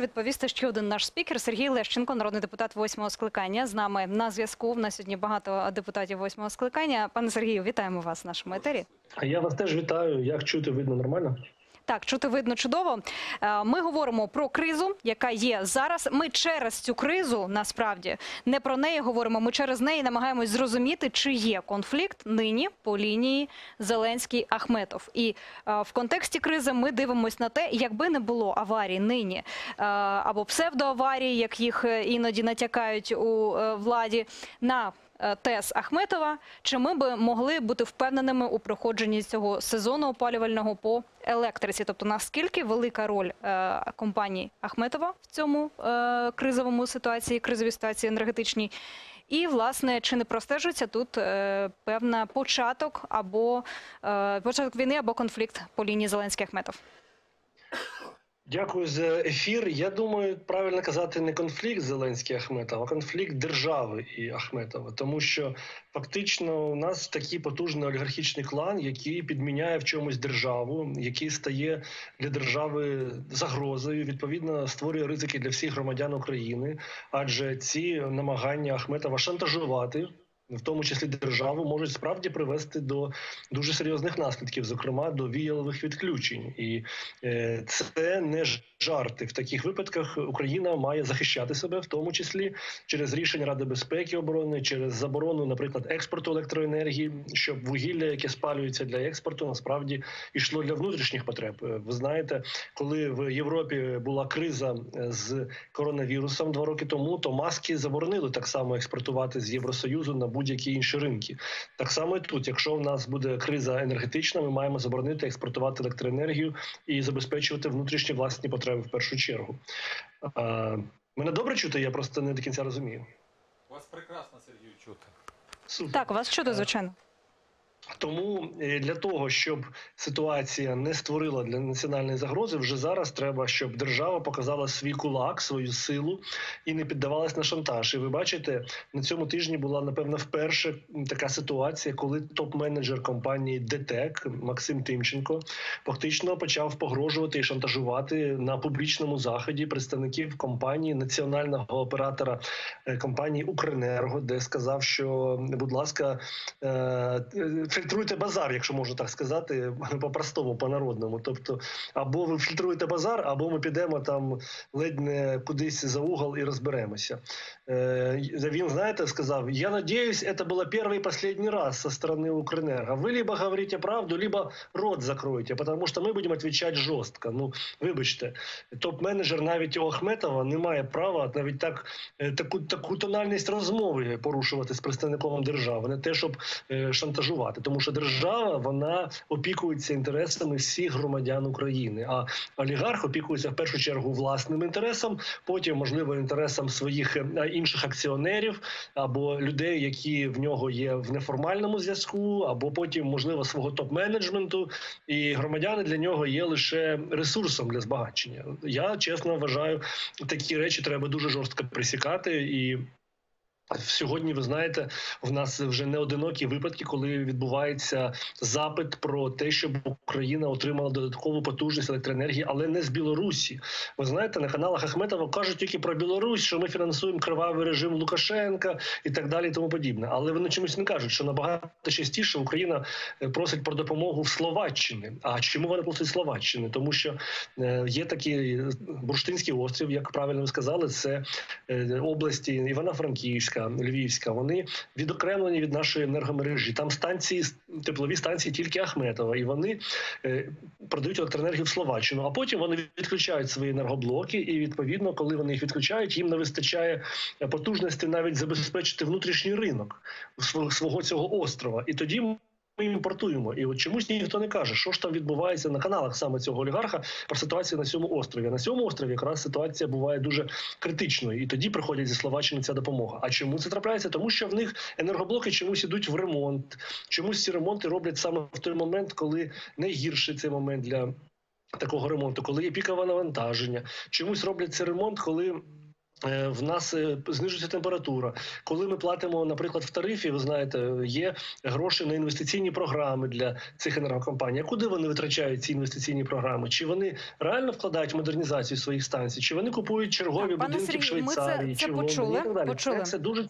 Відповісти ще один наш спікер Сергій Лещенко, народний депутат восьмого скликання. З нами на зв'язку. В нас сьогодні багато депутатів восьмого скликання. Пане Сергію, вітаємо вас в нашому етері. Я вас теж вітаю. Як чути, видно нормально? Так, чути видно чудово. Е, Ми говоримо про кризу, яка є зараз. Ми через цю кризу насправді не про неї говоримо. Ми через неї намагаємось зрозуміти, чи є конфлікт нині по лінії Зеленський Ахметов. І е, в контексті кризи ми дивимося на те, якби не було аварій нині е, або псевдоаварій, як їх іноді натякають у владі, на ТЕС Ахметова, чи ми би могли бути впевненими у проходженні цього сезону опалювального по електриці? Тобто наскільки велика роль е, компанії Ахметова в цьому е, кризовому ситуації, кризовій ситуації енергетичній? І, власне, чи не простежується тут е, певна початок або е, початок війни або конфлікт по лінії Зеленський-Ахметов? Дякую за ефір. Я думаю, правильно казати не конфлікт Зеленський Ахметов, а конфлікт держави і Ахметова. Тому що фактично у нас такий потужний олігархічний клан, який підміняє в чомусь державу, який стає для держави загрозою. Відповідно, створює ризики для всіх громадян України, адже ці намагання Ахметова шантажувати. В тому числі державу можуть справді привести до дуже серйозних наслідків, зокрема до віялових відключень, і е, це не жарти. В таких випадках Україна має захищати себе, в тому числі через рішення Ради безпеки оборони, через заборону, наприклад, експорту електроенергії, щоб вугілля, яке спалюється для експорту, насправді йшло для внутрішніх потреб. Е, Ви знаєте, коли в Європі була криза е, з коронавірусом два роки тому, то маски заборонили так само експортувати з Євросоюзу на будь-які інші ринки. Так само і тут, якщо в нас буде криза енергетична, ми маємо заборонити експортувати електроенергію і забезпечувати внутрішні власні потреби в першу чергу. А, Мене добре чути, я просто не до кінця розумію. Вас прекрасно, Сергію, чути. Супер. Так, вас чути, звичайно. Тому е, для того, щоб ситуація не створила для національної загрози, вже зараз треба, щоб держава показала свій кулак, свою силу і не піддавалась на шантаж. І ви бачите, на цьому тижні була напевно вперше така ситуація, коли топ-менеджер компанії ДТЕК Максим Тимченко фактично почав погрожувати і шантажувати на публічному заході представників компанії національного оператора е, компанії Укренерго, де сказав, що будь ласка. Фільтруйте базар, якщо можна так сказати, по-простому, по-народному. Тобто, або ви фільтруєте базар, або ми підемо там ледь не кудись за угол і розберемося. Е, він, знаєте, сказав: Я надіюсь, це було перший і останній раз со сторони Укренерго. Ви либо говорите правду, либо рот закроєте, тому що ми будемо відповідати жорстко. Ну, вибачте, топ-менеджер навіть у Ахметова не має права навіть так е, таку таку тональність розмови порушувати з представником держави, не те, щоб е, шантажувати, тому що держава вона опікується інтересами всіх громадян України. А олігарх опікується в першу чергу власним інтересом, потім можливо інтересам своїх е, інших акціонерів або людей, які в нього є в неформальному зв'язку, або потім можливо свого топ-менеджменту. І громадяни для нього є лише ресурсом для збагачення. Я чесно вважаю, такі речі треба дуже жорстко присікати і. Сьогодні ви знаєте, в нас вже не одинокі випадки, коли відбувається запит про те, щоб Україна отримала додаткову потужність електроенергії, але не з Білорусі. Ви знаєте, на каналах Ахметова кажуть тільки про Білорусь, що ми фінансуємо кривавий режим Лукашенка і так далі, і тому подібне. Але вони чомусь не кажуть, що набагато частіше Україна е, просить про допомогу в Словаччині. А чому вона просить Словаччини? Тому що е, є такий бурштинський острів, як правильно ви сказали, це е, області Івано-Франківська. Львівська, вони відокремлені від нашої енергомережі. Там станції теплові станції тільки Ахметова, і вони е, продають електроенергію в Словаччину. А потім вони відключають свої енергоблоки, і відповідно, коли вони їх відключають, їм не вистачає потужності навіть забезпечити внутрішній ринок свого цього острова. І тоді ми імпортуємо. І от чомусь ніхто не каже, що ж там відбувається на каналах саме цього олігарха про ситуацію на цьому острові. На цьому острові якраз ситуація буває дуже критичною, і тоді приходять зі Словаччини ця допомога. А чому це трапляється? Тому що в них енергоблоки чомусь ідуть в ремонт. Чомусь ці ремонти роблять саме в той момент, коли найгірший цей момент для такого ремонту, коли є пікове навантаження. Чомусь роблять цей ремонт, коли В нас е, знижується температура. Коли ми платимо, наприклад, в тарифі, ви знаєте, є гроші на інвестиційні програми для цих енергокомпаній. А куди вони витрачають ці інвестиційні програми? Чи вони реально вкладають в модернізацію своїх станцій? Чи вони купують чергові Так, будинки будинки в Швейцарії? ми це- це чи почули, і так далі? почули. Це, це дуже